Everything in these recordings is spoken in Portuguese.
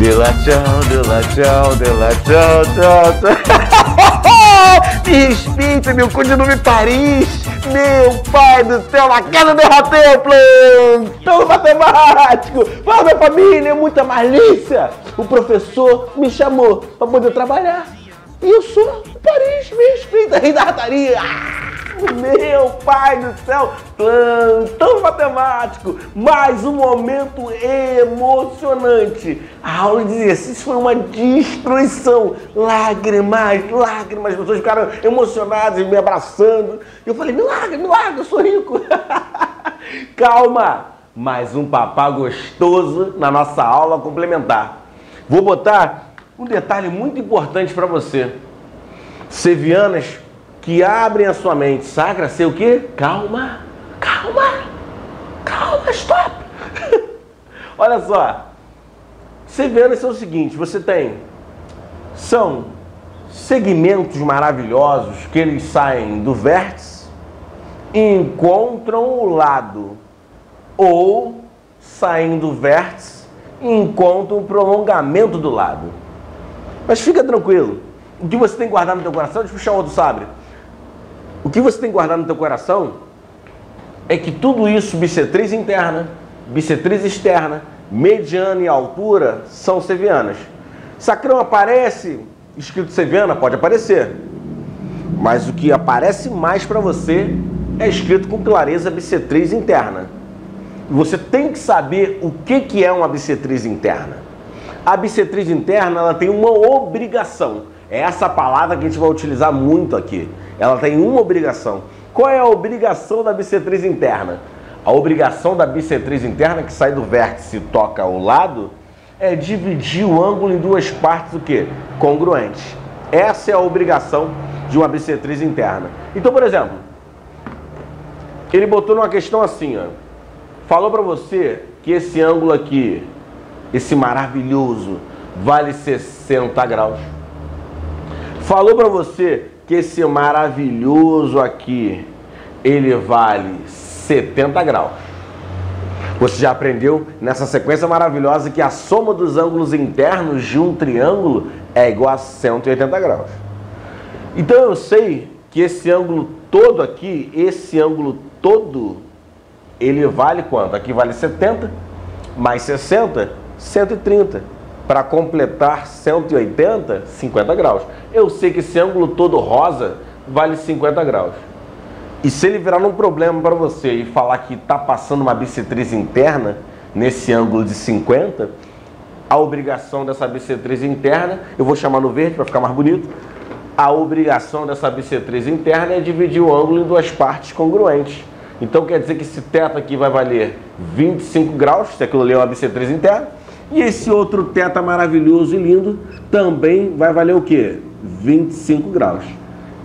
De lá tchau, de lá tchau, de lá tchau, tchau, tchau. Me respeita, meu codinome Paris. Meu pai do céu, na casa derroteu, plantão matemático. Fala, minha família, muita malícia. O professor me chamou para poder trabalhar. E eu sou Paris, me respeita, rei da rataria. Meu pai do céu, plantão matemático, mais um momento emocionante. A aula de exercício foi uma destruição. Lágrimas, lágrimas, as pessoas ficaram emocionadas, me abraçando. Eu falei, milagre, milagre, eu sou rico. Calma, mais um papá gostoso na nossa aula complementar. Vou botar um detalhe muito importante para você. Sevianas que abrem a sua mente. Sacra, sei o quê? Calma, calma, calma, stop. Olha só, você vendo isso é o seguinte, você tem, são segmentos maravilhosos que eles saem do vértice, encontram o lado, ou saem do vértice, encontram o prolongamento do lado. Mas fica tranquilo, o que você tem que guardar no teu coração, deixa eu puxar outro sabre. O que você tem que guardar no teu coração é que tudo isso, bissetriz interna, bissetriz externa, mediana e altura, são sevianas. Sacrão aparece escrito seviana? Pode aparecer. Mas o que aparece mais para você é escrito com clareza bissetriz interna. Você tem que saber o que, que é uma bissetriz interna. A bissetriz interna ela tem uma obrigação. É essa palavra que a gente vai utilizar muito aqui. Ela tem uma obrigação. Qual é a obrigação da bissetriz interna? A obrigação da bissetriz interna que sai do vértice e toca ao lado é dividir o ângulo em duas partes o quê? Congruentes. Essa é a obrigação de uma bissetriz interna. Então, por exemplo, ele botou numa questão assim, ó. Falou para você que esse ângulo aqui, esse maravilhoso, vale 60 graus. Falou para você que esse maravilhoso aqui, ele vale 70 graus. Você já aprendeu nessa sequência maravilhosa que a soma dos ângulos internos de um triângulo é igual a 180 graus. Então eu sei que esse ângulo todo aqui, esse ângulo todo, ele vale quanto? Aqui vale 70, mais 60, 130 para completar 180, 50 graus. Eu sei que esse ângulo todo rosa vale 50 graus. E se ele virar um problema para você e falar que está passando uma bissetriz interna nesse ângulo de 50, a obrigação dessa bissetriz interna, eu vou chamar no verde para ficar mais bonito, a obrigação dessa bissetriz interna é dividir o ângulo em duas partes congruentes. Então quer dizer que esse teto aqui vai valer 25 graus, se aquilo ali é uma bissetriz interna, e esse outro teta maravilhoso e lindo também vai valer o quê? 25 graus.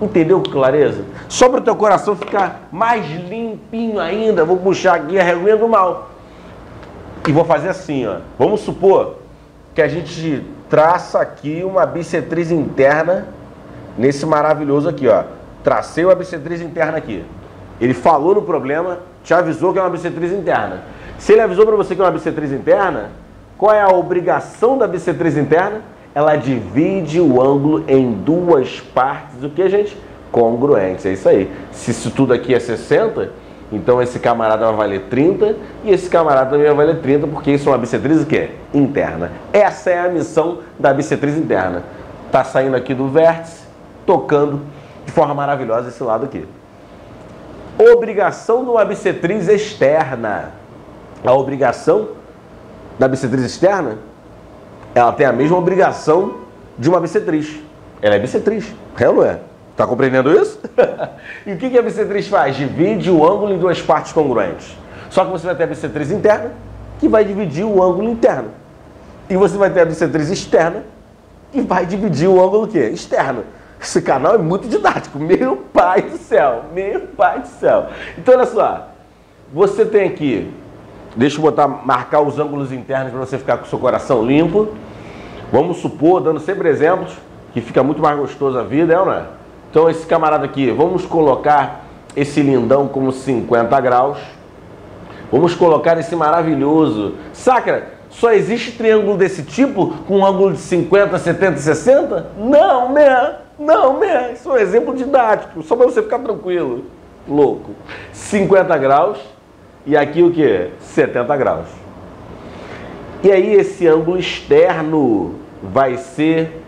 Entendeu com clareza? Só para o teu coração ficar mais limpinho ainda, vou puxar aqui a reguinha do mal. E vou fazer assim, ó. Vamos supor que a gente traça aqui uma bissetriz interna nesse maravilhoso aqui, ó. Tracei uma bissetriz interna aqui. Ele falou no problema, te avisou que é uma bissetriz interna. Se ele avisou para você que é uma bissetriz interna, qual é a obrigação da bissetriz interna? Ela divide o ângulo em duas partes, o que, gente? Congruentes, é isso aí. Se isso tudo aqui é 60, então esse camarada vai valer 30 e esse camarada também vai valer 30, porque isso é uma bissetriz o quê? Interna. Essa é a missão da bissetriz interna. Está saindo aqui do vértice, tocando de forma maravilhosa esse lado aqui. Obrigação de uma bissetriz externa. A obrigação da bissetriz externa, ela tem a mesma obrigação de uma bissetriz. Ela é bissetriz, é ou não é? Está compreendendo isso? e o que a bissetriz faz? Divide o ângulo em duas partes congruentes. Só que você vai ter a bissetriz interna, que vai dividir o ângulo interno. E você vai ter a bissetriz externa, que vai dividir o ângulo quê? externo. Esse canal é muito didático. Meu pai do céu, meu pai do céu. Então, olha só. Você tem aqui Deixa eu botar, marcar os ângulos internos para você ficar com o seu coração limpo. Vamos supor, dando sempre exemplos, que fica muito mais gostoso a vida, é ou não é? Então esse camarada aqui, vamos colocar esse lindão como 50 graus. Vamos colocar esse maravilhoso. Sacra, Só existe triângulo desse tipo com um ângulo de 50, 70, 60? Não, né? Não, né? Isso é um exemplo didático, só para você ficar tranquilo. Louco. 50 graus e aqui o que? 70 graus. E aí esse ângulo externo vai ser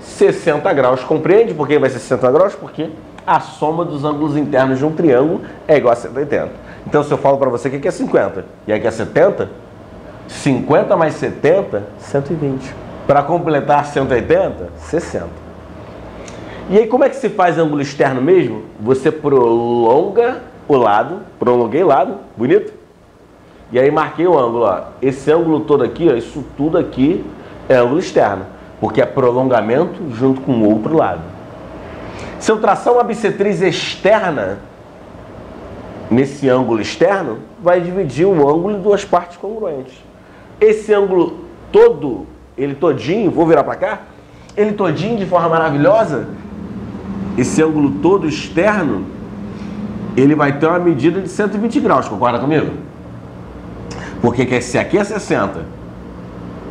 60 graus. Compreende por que vai ser 60 graus? Porque a soma dos ângulos internos de um triângulo é igual a 180. Então se eu falo para você que aqui é 50 e aqui é 70, 50 mais 70, 120. Para completar 180, 60. E aí como é que se faz ângulo externo mesmo? Você prolonga o lado, prolonguei o lado, bonito? E aí marquei o ângulo, ó. Esse ângulo todo aqui, ó, isso tudo aqui é ângulo externo, porque é prolongamento junto com o outro lado. Se eu traçar uma bissetriz externa nesse ângulo externo, vai dividir o ângulo em duas partes congruentes. Esse ângulo todo, ele todinho, vou virar para cá, ele todinho de forma maravilhosa, esse ângulo todo externo, ele vai ter uma medida de 120 graus, concorda comigo? Porque se aqui é 60,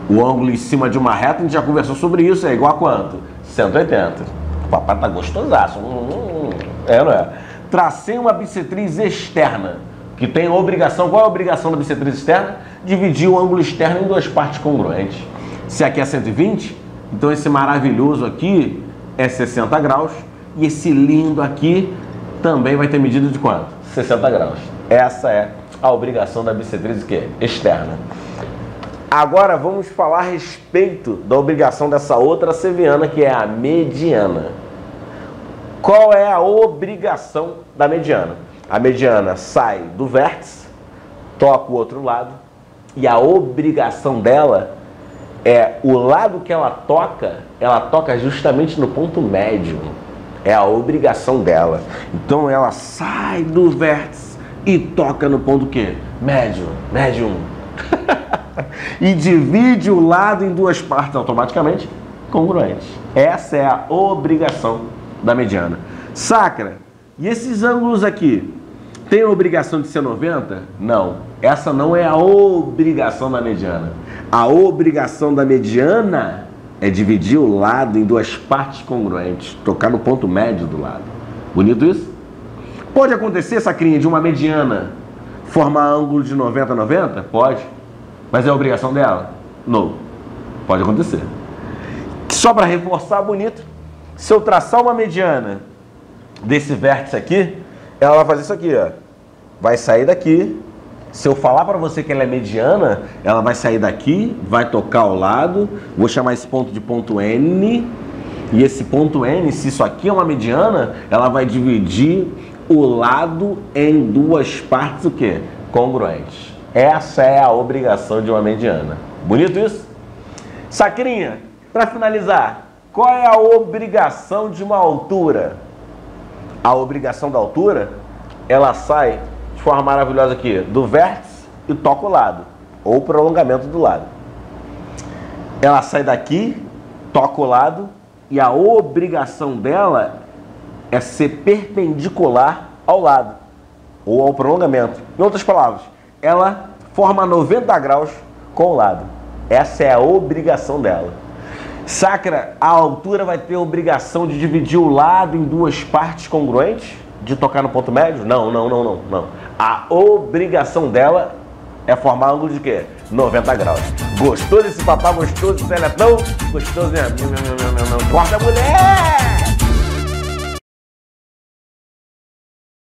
o ângulo em cima de uma reta, a gente já conversou sobre isso, é igual a quanto? 180. O papai tá gostosaço. Hum, hum, hum. É, não é? Tracei uma bissetriz externa, que tem obrigação, qual é a obrigação da bissetriz externa? Dividir o ângulo externo em duas partes congruentes. Se aqui é 120, então esse maravilhoso aqui é 60 graus, e esse lindo aqui também vai ter medida de quanto? 60 graus. Essa é a obrigação da bissetriz que externa. Agora vamos falar a respeito da obrigação dessa outra seviana que é a mediana. Qual é a obrigação da mediana? A mediana sai do vértice, toca o outro lado e a obrigação dela é o lado que ela toca, ela toca justamente no ponto médio. É a obrigação dela. Então ela sai do vértice e toca no ponto que? Médio, médio. e divide o lado em duas partes automaticamente congruentes. Essa é a obrigação da mediana. Sacra, e esses ângulos aqui? Tem a obrigação de ser 90? Não. Essa não é a obrigação da mediana. A obrigação da mediana é dividir o lado em duas partes congruentes, tocar no ponto médio do lado. Bonito isso? Pode acontecer, Sacrinha, de uma mediana formar ângulo de 90 a 90? Pode. Mas é obrigação dela? Não. Pode acontecer. Só para reforçar bonito, se eu traçar uma mediana desse vértice aqui, ela vai fazer isso aqui, ó. Vai sair daqui. Se eu falar para você que ela é mediana, ela vai sair daqui, vai tocar ao lado. Vou chamar esse ponto de ponto N. E esse ponto N, se isso aqui é uma mediana, ela vai dividir o lado em duas partes o quê? Congruentes. Essa é a obrigação de uma mediana. Bonito isso? Sacrinha, para finalizar, qual é a obrigação de uma altura? A obrigação da altura, ela sai forma maravilhosa aqui, do vértice e toca o lado, ou prolongamento do lado. Ela sai daqui, toca o lado, e a obrigação dela é ser perpendicular ao lado, ou ao prolongamento. Em outras palavras, ela forma 90 graus com o lado. Essa é a obrigação dela. Sacra, a altura vai ter a obrigação de dividir o lado em duas partes congruentes? De tocar no ponto médio? Não, não, não, não, não. A obrigação dela é formar ângulo de quê? 90 graus. Gostou desse papá? Gostou desse teletão? Gostou, né? Corta, mulher!